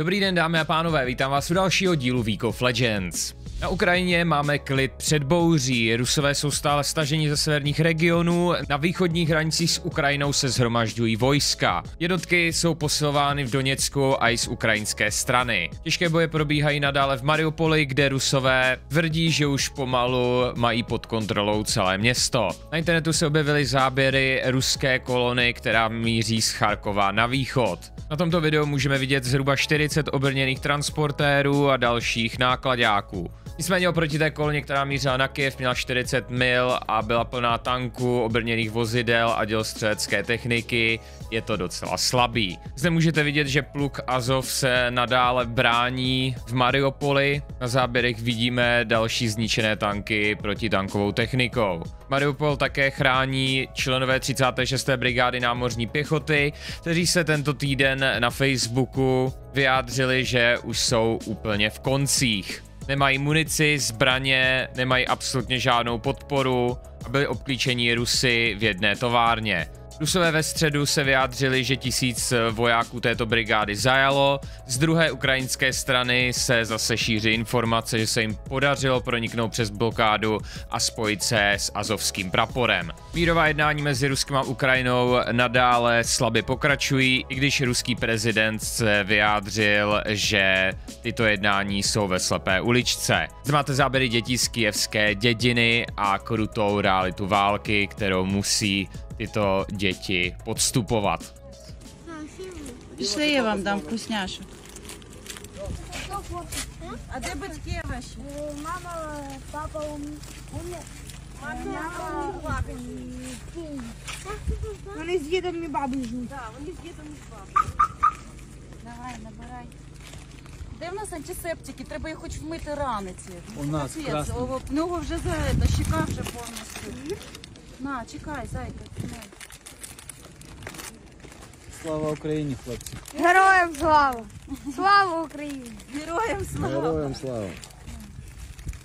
Dobrý den dámy a pánové, vítám vás u dalšího dílu Week of Legends. Na Ukrajině máme klid před bouří, Rusové jsou stále staženi ze severních regionů, na východních hranicích s Ukrajinou se zhromažďují vojska. Jednotky jsou posilovány v Doněcku a i z ukrajinské strany. Těžké boje probíhají nadále v Mariupoli, kde Rusové tvrdí, že už pomalu mají pod kontrolou celé město. Na internetu se objevily záběry ruské kolony, která míří z Charkova na východ. Na tomto videu můžeme vidět zhruba 40 obrněných transportérů a dalších nákladáků. Nicméně oproti té koloně, která mířila na Kiev, měla 40 mil a byla plná tanků, obrněných vozidel a dělostřelecké techniky, je to docela slabý. Zde můžete vidět, že pluk Azov se nadále brání v Mariupoli. Na záběrech vidíme další zničené tanky protitankovou technikou. Mariupol také chrání členové 36. brigády námořní pěchoty, kteří se tento týden na Facebooku vyjádřili, že už jsou úplně v koncích nemají munici, zbraně, nemají absolutně žádnou podporu a byli obklíčeni Rusy v jedné továrně. Rusové ve středu se vyjádřili, že tisíc vojáků této brigády zajalo. Z druhé ukrajinské strany se zase šíří informace, že se jim podařilo proniknout přes blokádu a spojit se s azovským praporem. Mírová jednání mezi Ruskem a Ukrajinou nadále slabě pokračují, i když ruský prezident se vyjádřil, že tyto jednání jsou ve slepé uličce. Zde máte záběry dětí z kijevské dědiny a krutou realitu války, kterou musí tyto děti podstupovat. Пішли, я вам дам вкусняшок. А де батьки ваші? Мама, папа ум- умер. Мама, папа. Вони з дідом і бабою живуть. Так, вони з дідом і з бабою. Давай, набирай. Де в нас антисептики? Треба їх хоч вмити рани ці. У нас Капець, красний. о, В нього вже за це, щека вже повністю. На, чекай, зайка. на. Слава Україні, хлопці. Героям слава! Слава Україні! Героям слава! Героям слава.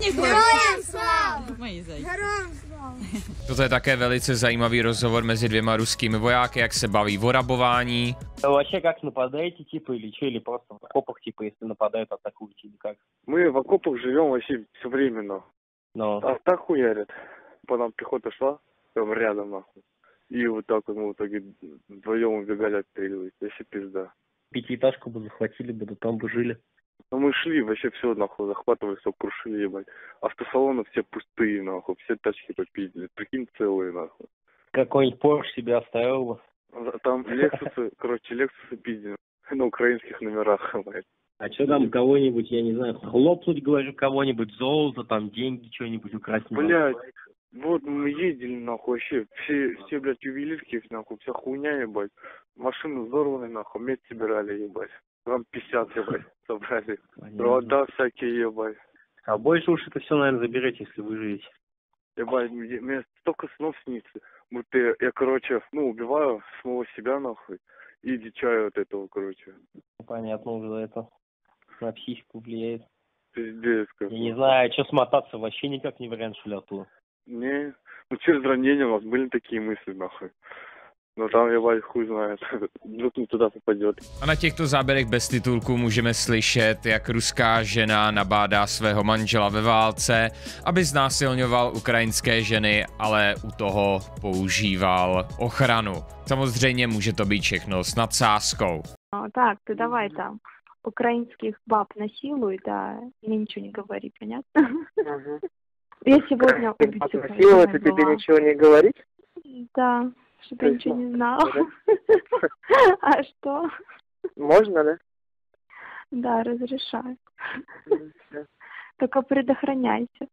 Героям слава! Мої зайки. Героям слава! Toto je také velice zajímavý rozhovor mezi dvěma ruskými vojáky, jak se baví o rabování. А вообще как нападаете, типа, или что, или просто в окопах, типа, если нападают, атакуете, или как? Мы в окопах живем вообще все время, нахуй. Но А так хуярят. По нам пехота шла, прям рядом, нахуй. И вот так вот мы в итоге вдвоем убегали отстреливать. Вообще пизда. пятиэтажку бы захватили бы, да там бы жили. Но мы шли, вообще все, нахуй, захватывали, все крушили, ебать. Автосалоны все пустые, нахуй, все тачки попиздили. Прикинь, целые, нахуй. Какой-нибудь Порш себе оставил бы. Там Лексусы, короче, Лексусы пиздили. На украинских номерах, блядь. А что там кого-нибудь, я не знаю, хлопнуть, говорю, кого-нибудь, золото, там, деньги, что-нибудь украсть? Блядь, вот мы ездили, нахуй, вообще, все, все, блядь, ювелирки, нахуй, вся хуйня, ебать. Машины взорваны, нахуй, медь собирали, ебать. Грамм 50, ебать, собрали. Понятно. Провода всякие, ебать. А больше уж это все, наверное, заберете, если выживете. Ебать, мне, мне столько снов снится. Будто я, я, короче, ну, убиваю самого себя, нахуй, и дичаю от этого, короче. Понятно уже это. На психику влияет. Пиздец, как. Я не знаю, что смотаться, вообще никак не вариант, оттуда. Не, ну, через ранения у нас были такие мысли, нахуй. Но там, ебать, хуй знает. Вдруг не туда попадет. A na těchto záběrech bez titulku můžeme slyšet, jak ruská žena nabádá svého manžela ve válce, aby znásilňoval ukrajinské ženy, ale u toho používal ochranu. Samozřejmě může to být všechno s nadsázkou. А, Так, ты давай там украинских баб насилуй, да, мне ничего не говори, понятно? Я сегодня убийцей была. ничего не говорить? Да, чтобы я ничего не знала. А что? Можно, да? Да, разрешаю. Только предохраняйся.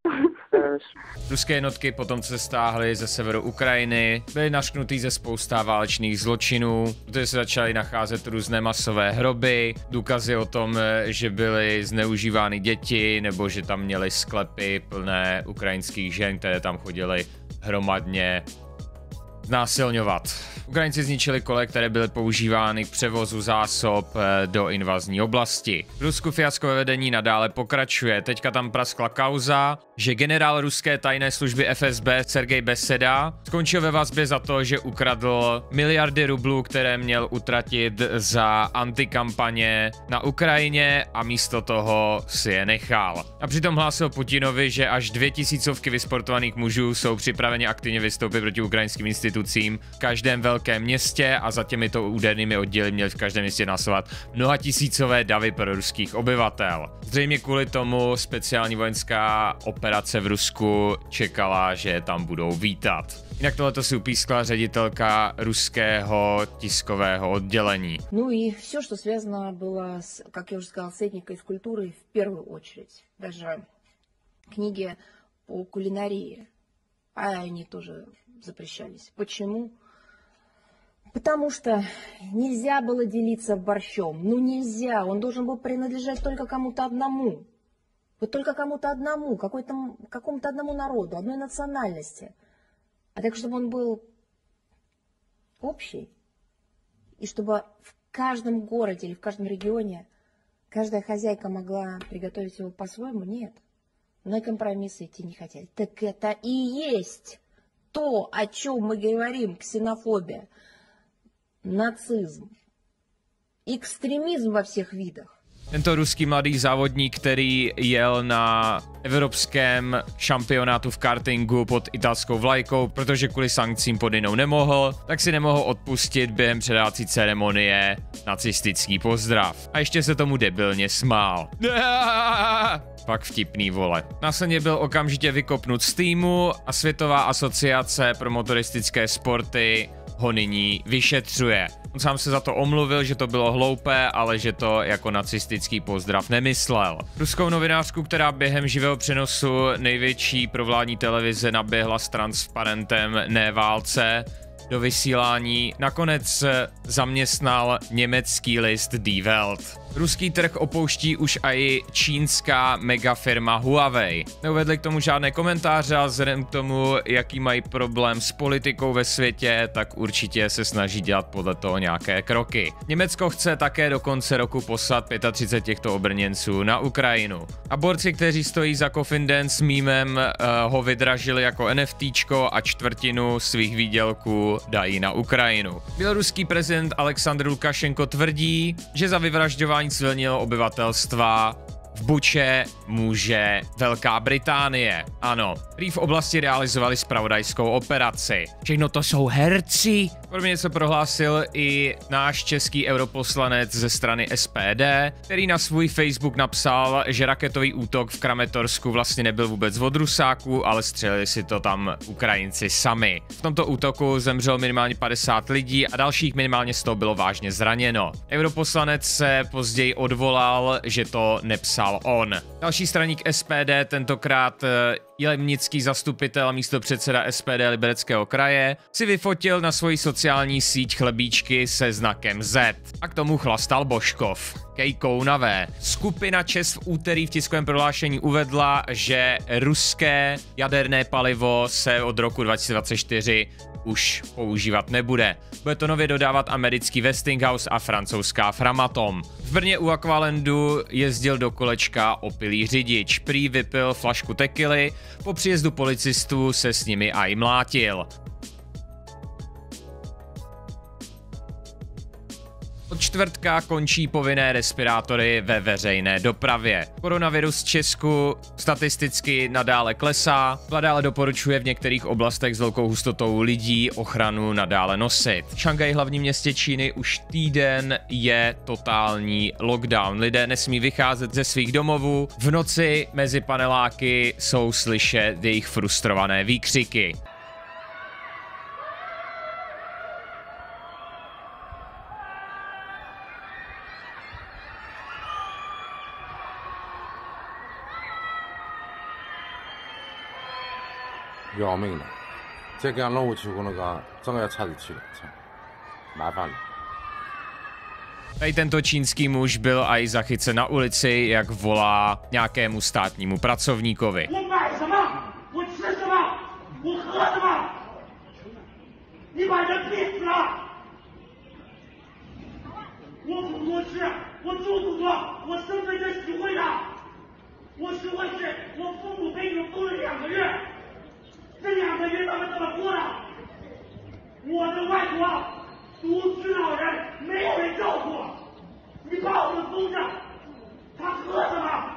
Хорошо. Ruské jednotky potom se stáhly ze severu Ukrajiny, byly našknutý ze spousta válečných zločinů, protože se začaly nacházet různé masové hroby, důkazy o tom, že byly zneužívány děti, nebo že tam měly sklepy plné ukrajinských žen, které tam chodily hromadně znásilňovat. Ukrajinci zničili kole, které byly používány k převozu zásob eh, do invazní oblasti. Rusku fiasko ve vedení nadále pokračuje. Teďka tam praskla kauza, že generál ruské tajné služby FSB Sergej Beseda skončil ve vazbě za to, že ukradl miliardy rublů, které měl utratit za antikampaně na Ukrajině a místo toho si je nechal. A přitom hlásil Putinovi, že až dvě tisícovky vysportovaných mužů jsou připraveni aktivně vystoupit proti ukrajinským institucím v každém velkém městě a za těmito údernými oddíly měli v každém městě následovat mnoha tisícové davy pro ruských obyvatel. Zřejmě kvůli tomu speciální vojenská operace v Rusku čekala, že je tam budou vítat. Jinak tohleto si upískla ředitelka ruského tiskového oddělení. Ну и все, что связано было, с, как я уже сказала, с этникой, с культурой в первую очередь. Даже книги по кулинарии, а они тоже запрещались. Почему? Потому что нельзя было делиться борщом. Ну нельзя, он должен был принадлежать только кому-то одному. Вот только кому-то одному, какой-то, какому-то одному народу, одной национальности. А так, чтобы он был общий, и чтобы в каждом городе или в каждом регионе каждая хозяйка могла приготовить его по-своему, нет. На компромиссы идти не хотели. Так это и есть то, о чем мы говорим, ксенофобия, нацизм, экстремизм во всех видах. Tento ruský mladý závodník, který jel na evropském šampionátu v kartingu pod italskou vlajkou, protože kvůli sankcím pod jinou nemohl, tak si nemohl odpustit během předácí ceremonie nacistický pozdrav. A ještě se tomu debilně smál. Pak vtipný vole. Následně byl okamžitě vykopnut z týmu a Světová asociace pro motoristické sporty ho nyní vyšetřuje. On sám se za to omluvil, že to bylo hloupé, ale že to jako nacistický pozdrav nemyslel. Ruskou novinářku, která během živého přenosu největší provládní televize naběhla s transparentem ne válce, do vysílání nakonec zaměstnal německý list Die Welt. Ruský trh opouští už i čínská megafirma Huawei. Neuvedli k tomu žádné komentáře a vzhledem k tomu, jaký mají problém s politikou ve světě, tak určitě se snaží dělat podle toho nějaké kroky. Německo chce také do konce roku poslat 35 těchto obrněnců na Ukrajinu. A borci, kteří stojí za Coffin Dance mýmem, uh, ho vydražili jako NFTčko a čtvrtinu svých výdělků dají na Ukrajinu. Běloruský prezident Aleksandr Lukašenko tvrdí, že za vyvražďování civilního obyvatelstva v Buče může Velká Británie. Ano, prý v oblasti realizovali spravodajskou operaci. Všechno to jsou herci. Podobně něco prohlásil i náš český europoslanec ze strany SPD, který na svůj Facebook napsal, že raketový útok v Kramatorsku vlastně nebyl vůbec od Rusáků, ale střelili si to tam Ukrajinci sami. V tomto útoku zemřelo minimálně 50 lidí a dalších minimálně 100 bylo vážně zraněno. Europoslanec se později odvolal, že to nepsal on. Další straník SPD, tentokrát Jelemnický zastupitel a místo předseda SPD Libereckého kraje, si vyfotil na svoji sociální síť chlebíčky se znakem Z. A k tomu chlastal Boškov. Kejkounavé. Skupina ČES v úterý v tiskovém prohlášení uvedla, že ruské jaderné palivo se od roku 2024 už používat nebude. Bude to nově dodávat americký Westinghouse a francouzská Framatom. V Brně u Aqualandu jezdil do kolečka opilý řidič. Prý vypil flašku tekily, po příjezdu policistů se s nimi aj mlátil. Čtvrtka končí povinné respirátory ve veřejné dopravě. Koronavirus v Česku statisticky nadále klesá, vláda ale doporučuje v některých oblastech s velkou hustotou lidí ochranu nadále nosit. V Šangaj, hlavním městě Číny, už týden je totální lockdown. Lidé nesmí vycházet ze svých domovů. V noci mezi paneláky jsou slyšet jejich frustrované výkřiky. 要命了！再这样弄下去，我那个真要插进去了，操，麻烦了。 Tady tento čínský muž byl aj zachycen na ulici, jak volá nějakému státnímu pracovníkovi. 这两个月他们怎么过的？我的外婆独居老人，没有人照顾，你把我们封着，他喝什么？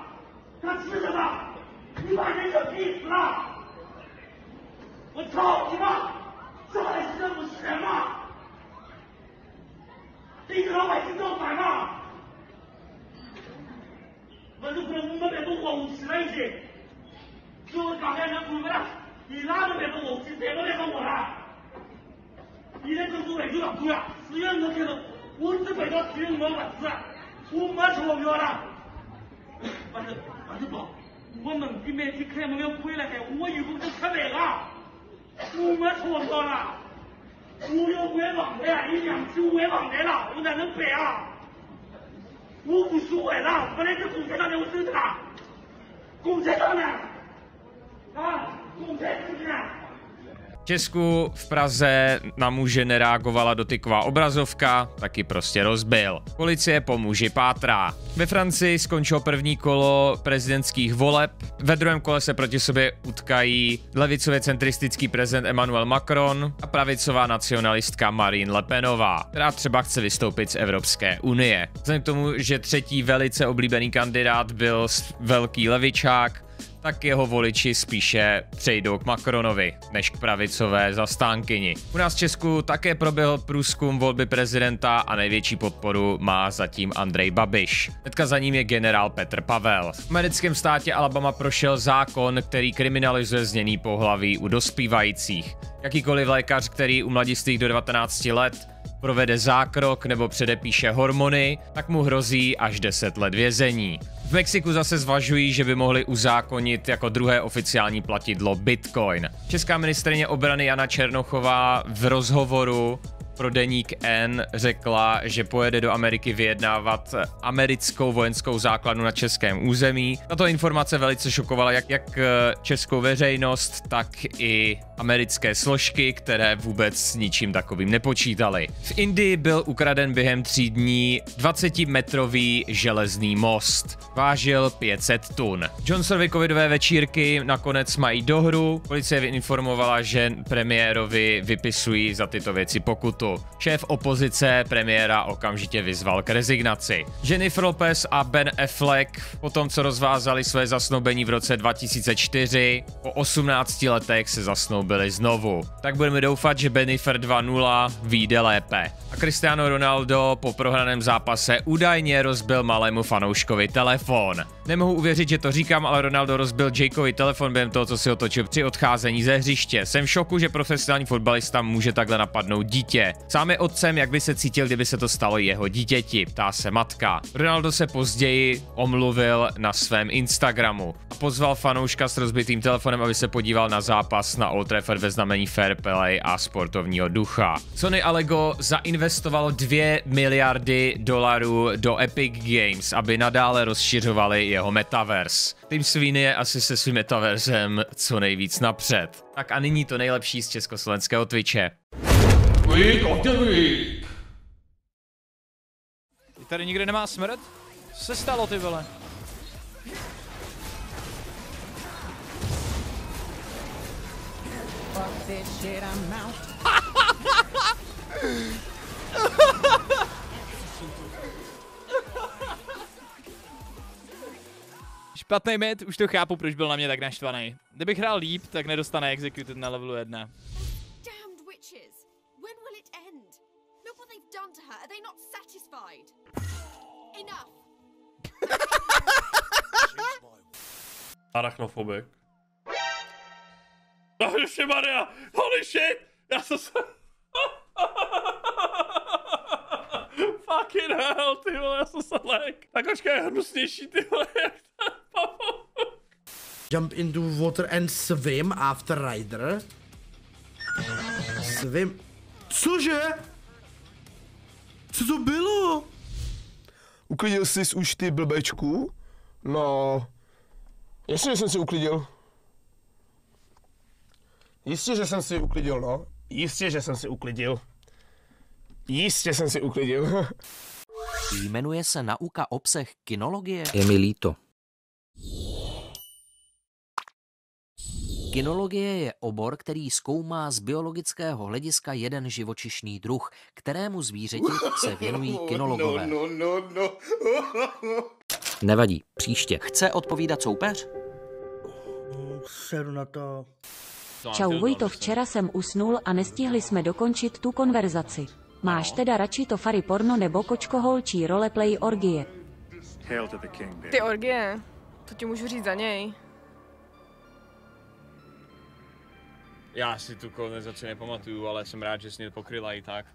他吃什么？你把人给逼死了！我操你妈！这还是政府是人吗？对着老百姓造反吗？我都不能，我们别动武器了已经。就我刚才人出来了，你哪个没说我？你谁个没说我了？你那工资委有点贵啊！十月份开头，我只白到十月份完事啊，我没钞票了，把是，把是不，我门店每天开门要亏了还，我以后就吃饭了。我没钞票了，我要还房贷，一两期我还房贷了，我哪能办啊？我不是还了，本来是工车上的，我收的他，工车上的，啊。Česku v Praze na muže nereagovala dotyková obrazovka, taky prostě rozbil. Policie po muži pátrá. Ve Francii skončilo první kolo prezidentských voleb. Ve druhém kole se proti sobě utkají levicově centristický prezident Emmanuel Macron a pravicová nacionalistka Marine Le Penová, která třeba chce vystoupit z Evropské unie. Vzhledem k tomu, že třetí velice oblíbený kandidát byl velký levičák, tak jeho voliči spíše přejdou k Macronovi, než k pravicové zastánkyni. U nás v Česku také proběhl průzkum volby prezidenta a největší podporu má zatím Andrej Babiš. Hnedka za ním je generál Petr Pavel. V americkém státě Alabama prošel zákon, který kriminalizuje zněný pohlaví u dospívajících. Jakýkoliv lékař, který u mladistvých do 19 let provede zákrok nebo předepíše hormony, tak mu hrozí až 10 let vězení. V Mexiku zase zvažují, že by mohli uzákonit jako druhé oficiální platidlo Bitcoin. Česká ministrině obrany Jana Černochová v rozhovoru pro deník N řekla, že pojede do Ameriky vyjednávat americkou vojenskou základnu na českém území. Tato informace velice šokovala jak, jak českou veřejnost, tak i americké složky, které vůbec s ničím takovým nepočítali. V Indii byl ukraden během tří dní 20-metrový železný most. Vážil 500 tun. Johnsonovy covidové večírky nakonec mají dohru. Policie informovala, že premiérovi vypisují za tyto věci pokutu. Šéf opozice premiéra okamžitě vyzval k rezignaci. Jennifer Lopez a Ben Affleck po tom, co rozvázali své zasnoubení v roce 2004, po 18 letech se zasnoubili znovu. Tak budeme doufat, že Bennifer 2.0 vyjde lépe. A Cristiano Ronaldo po prohraném zápase údajně rozbil malému fanouškovi telefon. Nemohu uvěřit, že to říkám, ale Ronaldo rozbil Jakeovi telefon během toho, co si otočil při odcházení ze hřiště. Jsem v šoku, že profesionální fotbalista může takhle napadnout dítě. Sám je otcem, jak by se cítil, kdyby se to stalo jeho dítěti, ptá se matka. Ronaldo se později omluvil na svém Instagramu a pozval fanouška s rozbitým telefonem, aby se podíval na zápas na Old Trafford ve znamení fair play a sportovního ducha. Sony Allego zainvestovalo 2 miliardy dolarů do Epic Games, aby nadále rozšiřovali jeho metaverse. Tým Sweeney je asi se svým metaversem co nejvíc napřed. Tak a nyní to nejlepší z československého Twitche. Week of the week. Tady nikde nemá smrt? Co se stalo, ty vole? Fuck this shit, I'm out. Špatný mit, už to chápu, proč byl na mě tak naštvaný. Kdybych hrál líp, tak nedostane Executed na levelu 1. Damned witches! When will it end? Look what they've done to her. Are they not satisfied? Enough! Arachnofobik. Oh, Maria! Holy shit! Já jsem se... Fucking hell, ty vole, já jsem se lek. Ta kočka je hnusnější, ty vole, jak ten pavouk. Jump into water and swim after rider. Swim. Cože? Co to bylo? Uklidil jsi už ty blbečku? No, jasně, že jsem si uklidil. Jistě, že jsem si uklidil, no. Jistě, že jsem si uklidil. Jistě jsem si uklidil. Jmenuje se nauka obsah kinologie? Je mi líto. Kinologie je obor, který zkoumá z biologického hlediska jeden živočišný druh, kterému zvířeti se věnují kinologové. No, no, no. Nevadí, příště. Chce odpovídat soupeř? Seru na to. Čau Vojto, včera jsem usnul a nestihli jsme dokončit tu konverzaci. Máš teda radši to fary porno nebo kočkoholčí roleplay orgie? Ty orgie, to ti můžu říct za něj. Já si tu konverzaci nepamatuju, ale jsem rád, že jsi mě pokryla i tak.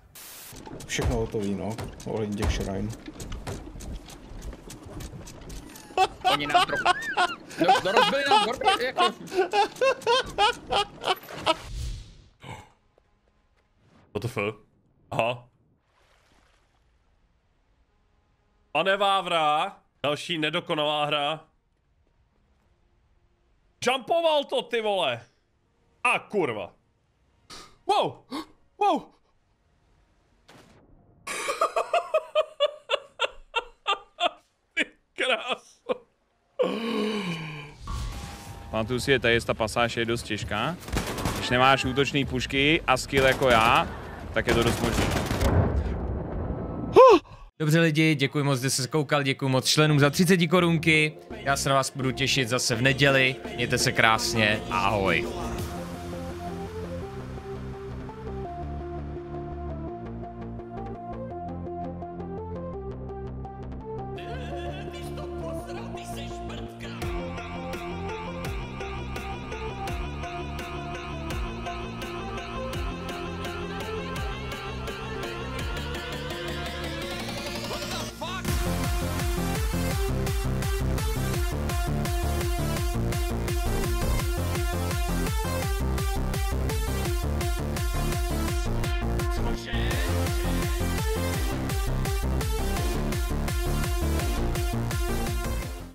Všechno hotový, no. Ohledně těch šrajn. Oni nám trochu... No, no rozbili nám korpor, jako... What the fuck? Aha. Pane Vávra, další nedokonalá hra. Jumpoval to, ty vole. A kurva. Wow, wow. ty kráso. Pamatuju si, že tady ta pasáž je dost těžká. Když nemáš útočný pušky a skill jako já, tak je to dost možný. Dobře lidi, děkuji moc, že jste se koukal, děkuji moc členům za 30 korunky. Já se na vás budu těšit zase v neděli. Mějte se krásně, ahoj.